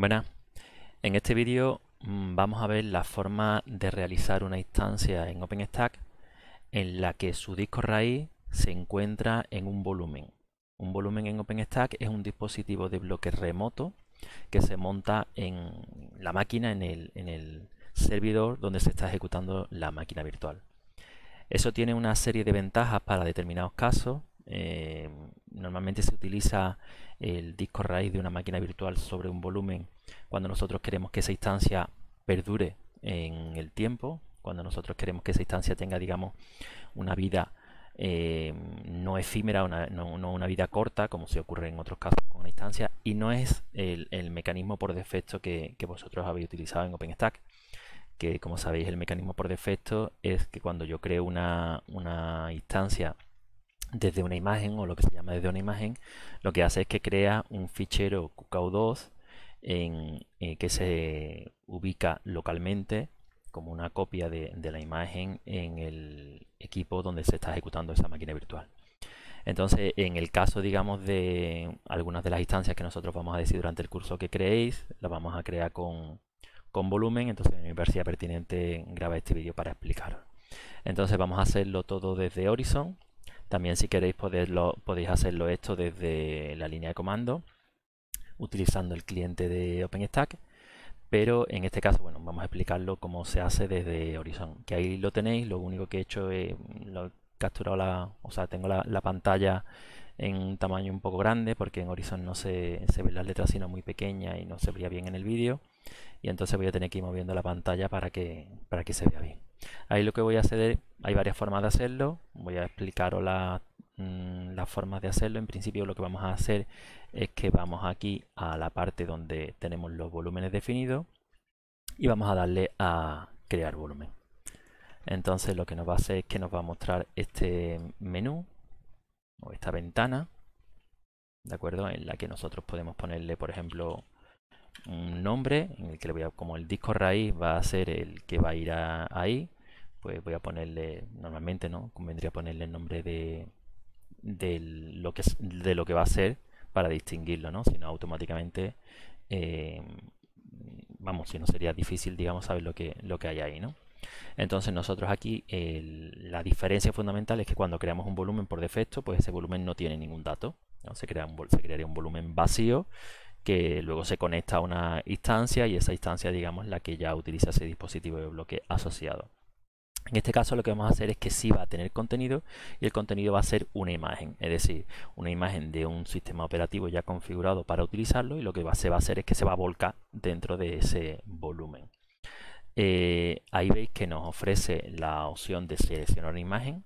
Buenas, en este vídeo mm, vamos a ver la forma de realizar una instancia en OpenStack en la que su disco raíz se encuentra en un volumen. Un volumen en OpenStack es un dispositivo de bloque remoto que se monta en la máquina, en el, en el servidor donde se está ejecutando la máquina virtual. Eso tiene una serie de ventajas para determinados casos. Eh, normalmente se utiliza el disco raíz de una máquina virtual sobre un volumen cuando nosotros queremos que esa instancia perdure en el tiempo, cuando nosotros queremos que esa instancia tenga, digamos, una vida eh, no efímera, no, una vida corta, como se ocurre en otros casos con una instancia, y no es el, mecanismo por defecto que, vosotros habéis utilizado en OpenStack, que como sabéis el mecanismo por defecto es que cuando yo creo una, una instancia desde una imagen o lo que se llama desde una imagen, lo que hace es que crea un fichero QKO2 en, eh, que se ubica localmente como una copia de, la imagen en el equipo donde se está ejecutando esa máquina virtual. Entonces, en el caso, digamos, de algunas de las instancias que nosotros vamos a decir durante el curso que creéis, las vamos a crear con, con volumen, entonces me parecía pertinente grabar este vídeo para explicaros. Entonces vamos a hacerlo todo desde Horizon, también si queréis podéis hacerlo esto desde la línea de comando utilizando el cliente de OpenStack. Pero en este caso, bueno, vamos a explicarlo cómo se hace desde Horizon. Que ahí lo tenéis, lo único que he hecho es lo capturado la, o sea, tengo la, pantalla en un tamaño un poco grande porque en Horizon no se, se ven las letras sino muy pequeñas y no se veía bien en el vídeo y entonces voy a tener que ir moviendo la pantalla para que, para que se vea bien. Ahí lo que voy a hacer, hay varias formas de hacerlo, voy a explicaros mm, las formas de hacerlo. En principio lo que vamos a hacer es que vamos aquí a la parte donde tenemos los volúmenes definidos y vamos a darle a crear volumen. Entonces lo que nos va a hacer es que nos va a mostrar este menú o esta ventana, ¿de acuerdo? En la que nosotros podemos ponerle, por ejemplo, un nombre en el que le voy a, como el disco raíz va a ser el que va a ir ahí, pues voy a ponerle, normalmente no, convendría ponerle el nombre de, de, lo, que, de lo que va a ser para distinguirlo, ¿no? Si no, automáticamente, eh, vamos, si no sería difícil, digamos, saber lo que, lo que hay ahí, ¿no? Entonces nosotros aquí la diferencia fundamental es que cuando creamos un volumen por defecto, pues ese volumen no tiene ningún dato. Se, crea un, se crearía un volumen vacío que luego se conecta a una instancia y esa instancia, digamos, la que ya utiliza ese dispositivo de bloque asociado. En este caso lo que vamos a hacer es que sí va a tener contenido y el contenido va a ser una imagen, es decir, una imagen de un sistema operativo ya configurado para utilizarlo y lo que se va a hacer es que se va a volcar dentro de ese volumen. Eh, ahí veis que nos ofrece la opción de seleccionar una imagen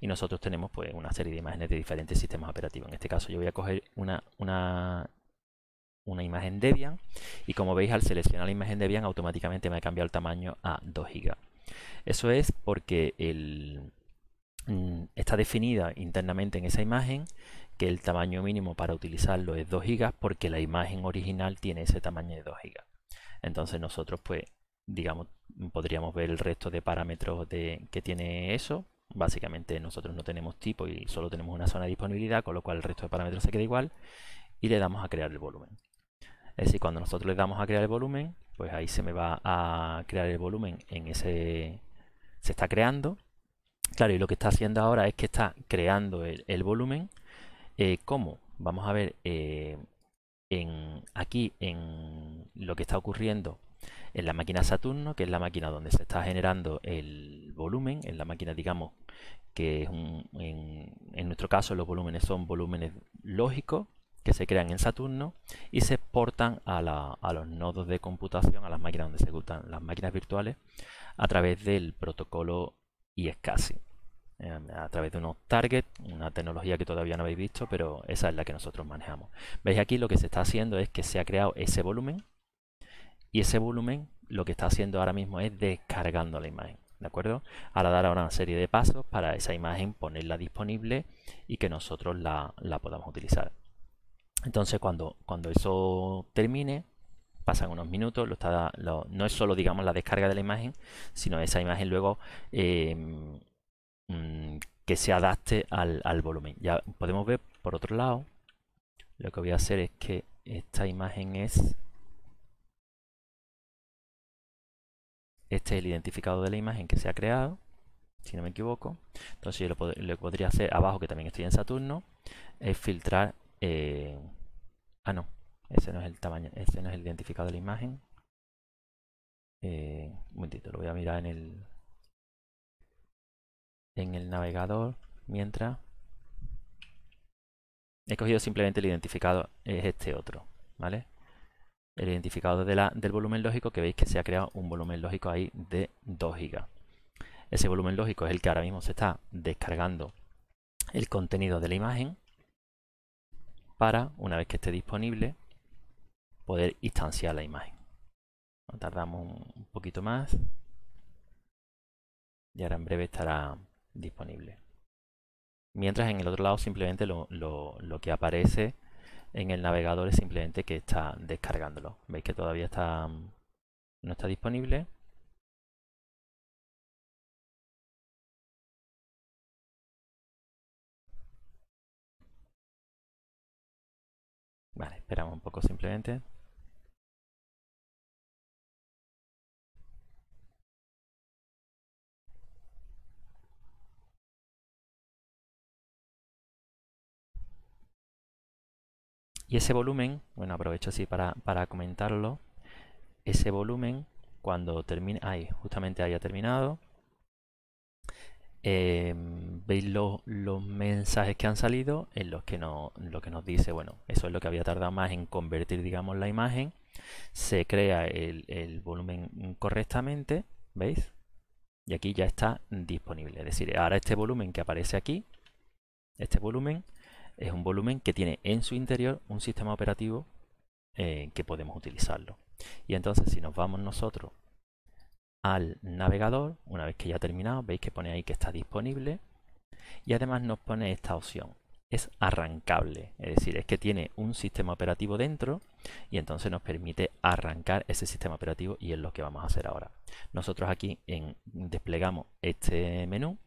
y nosotros tenemos pues una serie de imágenes de diferentes sistemas operativos. En este caso yo voy a coger una, una una imagen Debian y como veis al seleccionar la imagen Debian automáticamente me ha cambiado el tamaño a 2 GB. Eso es porque mm, está definida internamente en esa imagen que el tamaño mínimo para utilizarlo es 2 GB porque la imagen original tiene ese tamaño de 2 GB. Entonces nosotros pues digamos podríamos ver el resto de parámetros de, que tiene eso. Básicamente nosotros no tenemos tipo y solo tenemos una zona de disponibilidad, con lo cual el resto de parámetros se queda igual y le damos a crear el volumen. Es decir, cuando nosotros le damos a crear el volumen, pues ahí se me va a crear el volumen en ese... se está creando. Claro, y lo que está haciendo ahora es que está creando el, volumen. Eh, ¿Cómo? Vamos a ver eh, aquí en lo que está ocurriendo en la máquina Saturno, que es la máquina donde se está generando el volumen, en la máquina digamos que en, en nuestro caso los volúmenes son volúmenes lógicos, que se crean en Saturno y se exportan a, los nodos de computación, a las máquinas donde se ejecutan las máquinas virtuales, a través del protocolo iSCSI. Eh, a través de unos targets, una tecnología que todavía no habéis visto, pero esa es la que nosotros manejamos. Veis aquí lo que se está haciendo es que se ha creado ese volumen y ese volumen lo que está haciendo ahora mismo es descargando la imagen. ¿De acuerdo? Ahora dar ahora una serie de pasos para esa imagen ponerla disponible y que nosotros la podamos utilizar. Entonces cuando, cuando eso termine, pasan unos minutos, no es solo digamos la descarga de la imagen, sino esa imagen luego em, mm, que se adapte al, volumen. Ya podemos ver por otro lado, lo que voy a hacer es que esta imagen es este es el identificador de la imagen que se ha creado, si no me equivoco. Entonces yo lo, podría hacer abajo, que también estoy en Saturno, es filtrar... Eh, ah, no, ese no es el tamaño, ese no es el identificador de la imagen. Eh, un momentito, lo voy a mirar en el en el navegador mientras he cogido simplemente el identificador es este otro vale el identificador de la, del volumen lógico que veis que se ha creado un volumen lógico ahí de 2 GB ese volumen lógico es el que ahora mismo se está descargando el contenido de la imagen para una vez que esté disponible poder instanciar la imagen tardamos un poquito más y ahora en breve estará disponible. Mientras en el otro lado simplemente lo, que aparece en el navegador es simplemente que está descargándolo. Veis que todavía está no está disponible. Vale, esperamos un poco simplemente. Y ese volumen, bueno, aprovecho así para, comentarlo, ese volumen cuando termine, ahí, justamente haya terminado, em, veis los mensajes que han salido en los que, no, lo que nos dice, bueno, eso es lo que había tardado más en convertir, digamos, la imagen, se crea el, el volumen correctamente, ¿veis? Y aquí ya está disponible, es decir, ahora este volumen que aparece aquí, este volumen es un volumen que tiene en su interior un sistema operativo eh, que podemos utilizarlo. Y entonces si nos vamos nosotros al navegador, una vez que ya ha terminado, veis que pone ahí que está disponible y además nos pone esta opción. Es arrancable, es decir, es que tiene un sistema operativo dentro y entonces nos permite arrancar ese sistema operativo y es lo que vamos a hacer ahora. Nosotros aquí en, desplegamos este menú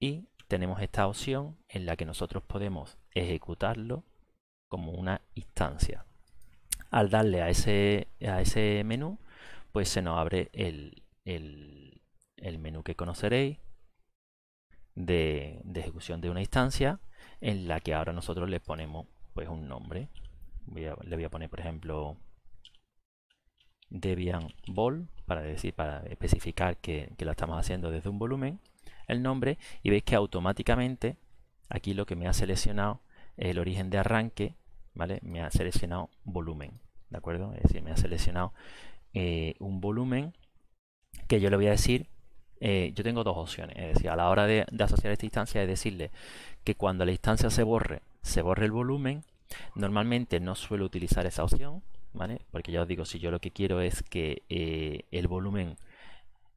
y tenemos esta opción en la que nosotros podemos ejecutarlo como una instancia. Al darle a ese, a ese menú, pues se nos abre el, menú que conoceréis de, ejecución de una instancia en la que ahora nosotros le ponemos pues un nombre. le voy a poner, por ejemplo, Debian Vol para decir, para especificar que, que lo estamos haciendo desde un volumen el nombre y veis que automáticamente aquí lo que me ha seleccionado es el origen de arranque, ¿vale? Me ha seleccionado volumen, ¿de acuerdo? Es decir, me ha seleccionado eh, un volumen que yo le voy a decir, eh, yo tengo dos opciones, es decir, a la hora de, asociar esta instancia es decirle que cuando la instancia se borre, se borre el volumen, normalmente no suelo utilizar esa opción, ¿vale? Porque ya os digo, si yo lo que quiero es que eh, el volumen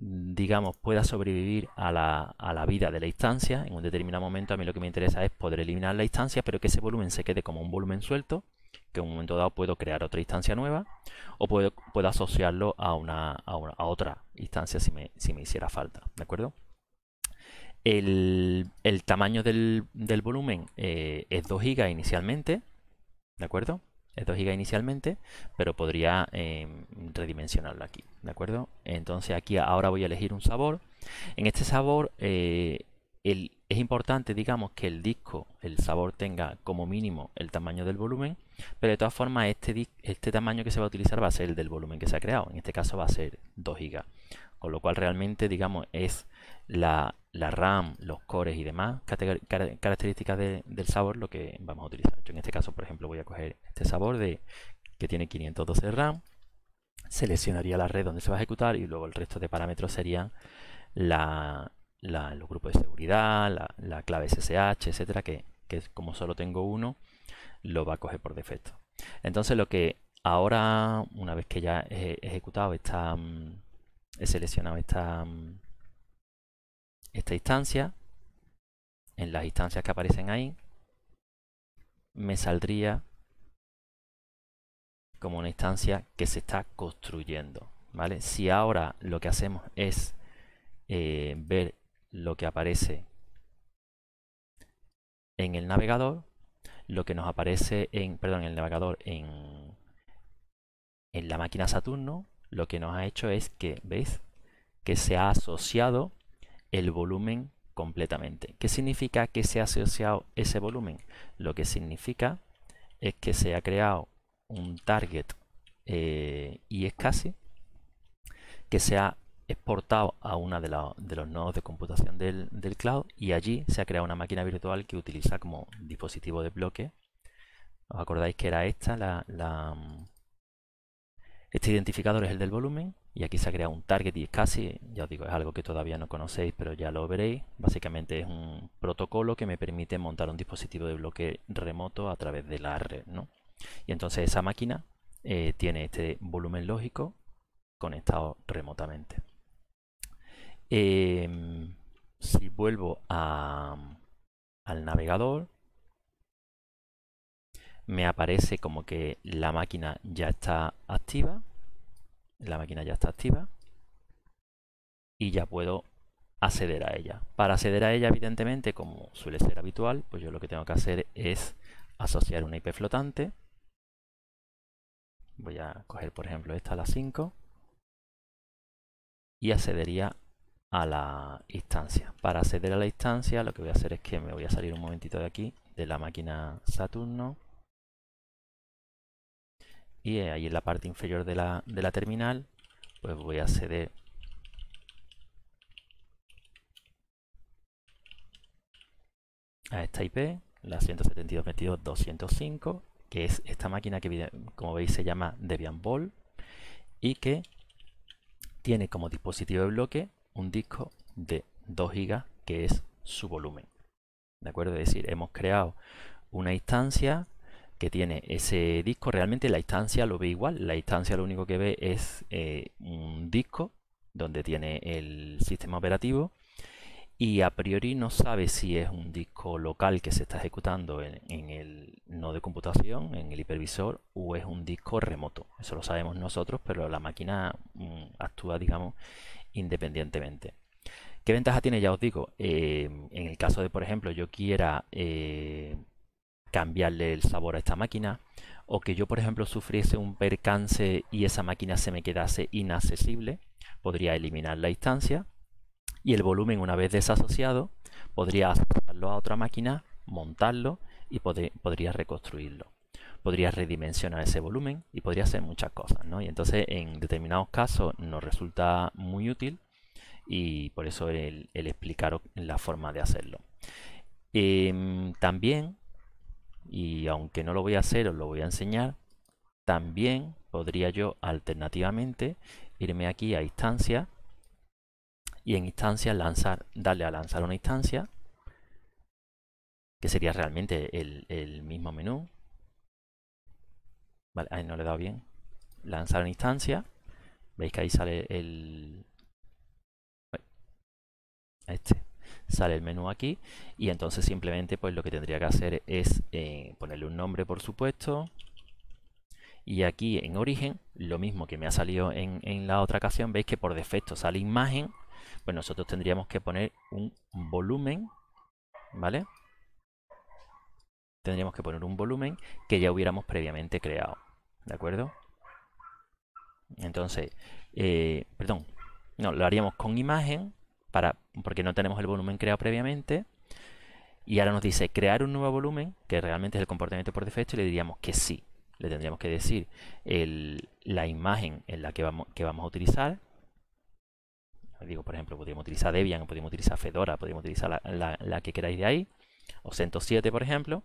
digamos, pueda sobrevivir a la, vida de la instancia. En un determinado momento a mí lo que me interesa es poder eliminar la instancia, pero que ese volumen se quede como un volumen suelto, que en un momento dado puedo crear otra instancia nueva o puedo, asociarlo a, una, a, otra instancia si me, si me, hiciera falta. ¿De acuerdo? El, tamaño del, volumen eh, es 2 GB inicialmente. ¿De acuerdo? es 2 GB inicialmente, pero podría em, redimensionarlo aquí, ¿de acuerdo? Entonces aquí ahora voy a elegir un sabor. En este sabor eh, es importante, digamos, que el disco, el sabor tenga como mínimo el tamaño del volumen, pero de todas formas este, este tamaño que se va a utilizar va a ser el del volumen que se ha creado. En este caso va a ser 2 GB, con lo cual realmente, digamos, es la, RAM, los cores y demás características del sabor lo que vamos a utilizar. Yo en este caso, por ejemplo, voy a coger este sabor de que tiene 512 RAM, seleccionaría la red donde se va a ejecutar y luego el resto de parámetros serían la, los grupos de seguridad, la, clave SSH, etcétera, que, que como solo tengo uno, lo va a coger por defecto. Entonces lo que ahora, una vez que ya he ejecutado esta, mm, he seleccionado esta mm, esta instancia, en las instancias que aparecen ahí, me saldría como una instancia que se está construyendo. ¿vale? Si ahora lo que hacemos es eh, ver lo que aparece en el navegador, lo que nos aparece en, perdón, el navegador en, en la máquina Saturno, lo que nos ha hecho es que, ¿veis? que se ha asociado el volumen completamente. ¿Qué significa que se ha asociado ese volumen? Lo que significa es que se ha creado un target eh, y es casi que se ha exportado a uno de, los nodos de computación del, cloud y allí se ha creado una máquina virtual que utiliza como dispositivo de bloque. ¿Os acordáis que era esta? Este identificador es el del volumen y aquí se ha creado un target y es casi, ya os digo, es algo que todavía no conocéis, pero ya lo veréis. Básicamente es un protocolo que me permite montar un dispositivo de bloque remoto a través de la red. ¿no? Y entonces esa máquina eh, tiene este volumen lógico conectado remotamente. Em, si vuelvo al navegador, me aparece como que la máquina ya está activa. La máquina ya está activa. Y ya puedo acceder a ella. Para acceder a ella, evidentemente, como suele ser habitual, pues yo lo que tengo que hacer es asociar una IP flotante. Voy a coger, por ejemplo, esta a las 5 y accedería a la instancia. Para acceder a la instancia lo que voy a hacer es que me voy a salir un momentito de aquí, de la máquina Saturno. Y ahí en la parte inferior de la, de la terminal, pues voy a acceder a esta IP, la 172.22.205, que es esta máquina que como veis se llama Debian Ball y que tiene como dispositivo de bloque un disco de 2 GB que es su volumen. ¿De acuerdo? Es decir, hemos creado una instancia que tiene ese disco. Realmente la instancia lo ve igual. La instancia lo único que ve es eh, un disco donde tiene el sistema operativo y a priori no sabe si es un disco local que se está ejecutando en, el nodo de computación, en el hipervisor, o es un disco remoto. Eso lo sabemos nosotros, pero la máquina mm, actúa, digamos, independientemente. ¿Qué ventaja tiene? Ya os digo, eh, en el caso de, por ejemplo, yo quiera eh, cambiarle el sabor a esta máquina, o que yo, por ejemplo, sufriese un percance y esa máquina se me quedase inaccesible, podría eliminar la instancia y el volumen una vez desasociado podría asociarlo a otra máquina, montarlo y podría reconstruirlo. Podría redimensionar ese volumen y podría hacer muchas cosas. ¿no? Y entonces en determinados casos nos resulta muy útil y por eso el, explicar la forma de hacerlo. Em, también, y aunque no lo voy a hacer, os lo voy a enseñar, también podría yo alternativamente irme aquí a instancia y en instancia lanzar, darle a lanzar una instancia, que sería realmente el, mismo menú. Vale, ahí no le he dado bien. Lanzar una instancia. Veis que ahí sale el... Este. Sale el menú aquí. Y entonces simplemente pues lo que tendría que hacer es eh, ponerle un nombre por supuesto. Y aquí en origen, lo mismo que me ha salido en, en la otra ocasión, veis que por defecto sale imagen pues nosotros tendríamos que poner un volumen, ¿vale? Tendríamos que poner un volumen que ya hubiéramos previamente creado, ¿de acuerdo? Entonces, eh, perdón, no, lo haríamos con imagen, para, porque no tenemos el volumen creado previamente. Y ahora nos dice crear un nuevo volumen, que realmente es el comportamiento por defecto, y le diríamos que sí. Le tendríamos que decir la imagen en la que vamos, que vamos a utilizar, Digo, por ejemplo, podríamos utilizar Debian, podríamos utilizar Fedora, podríamos utilizar la, que queráis de ahí, o CentOS 7, por ejemplo.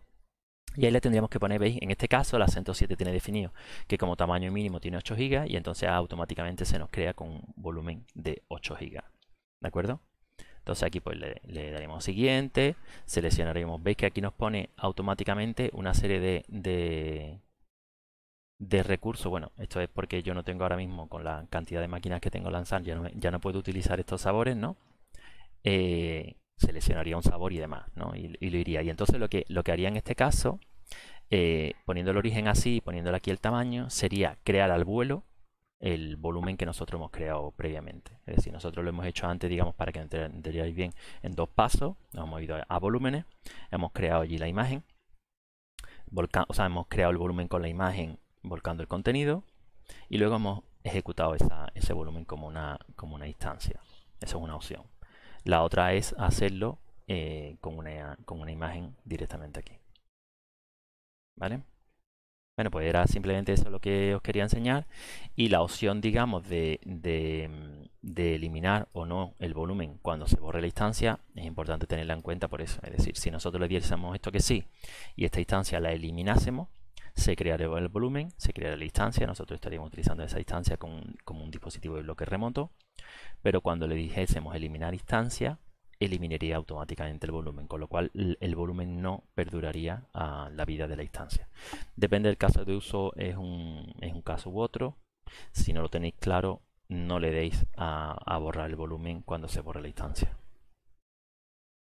Y ahí le tendríamos que poner, veis, en este caso la CentOS 7 tiene definido que como tamaño mínimo tiene 8 GB y entonces automáticamente se nos crea con un volumen de 8 GB. ¿De acuerdo? Entonces aquí pues le, le daremos siguiente, seleccionaremos, veis que aquí nos pone automáticamente una serie de de recursos. Bueno, esto es porque yo no tengo ahora mismo con la cantidad de máquinas que tengo lanzar, ya no, ya no puedo utilizar estos sabores, ¿no? Eh, seleccionaría un sabor y demás, ¿no? Y, lo iría. Y entonces lo que, lo que haría en este caso, eh, poniendo el origen así poniéndole aquí el tamaño, sería crear al vuelo el volumen que nosotros hemos creado previamente. Es decir, nosotros lo hemos hecho antes, digamos, para que entendáis bien, en dos pasos. Nos hemos ido a volúmenes, hemos creado allí la imagen, o sea, hemos creado el volumen con la imagen volcando el contenido y luego hemos ejecutado ese volumen como una, como una instancia. Esa es una opción. La otra es hacerlo eh, con, una, con una imagen directamente aquí. ¿Vale? Bueno, pues era simplemente eso lo que os quería enseñar. Y la opción, digamos, de, de, eliminar o no el volumen cuando se borre la instancia, es importante tenerla en cuenta por eso. Es decir, si nosotros le diésemos esto que sí y esta instancia la eliminásemos, se crearía el volumen, se crearía la instancia, nosotros estaríamos utilizando esa instancia como un dispositivo de bloque remoto, pero cuando le dijésemos eliminar instancia, eliminaría automáticamente el volumen, con lo cual el volumen no perduraría la vida de la instancia. Depende del caso de uso, es un, es un caso u otro. Si no lo tenéis claro, no le deis a, a borrar el volumen cuando se borre la instancia.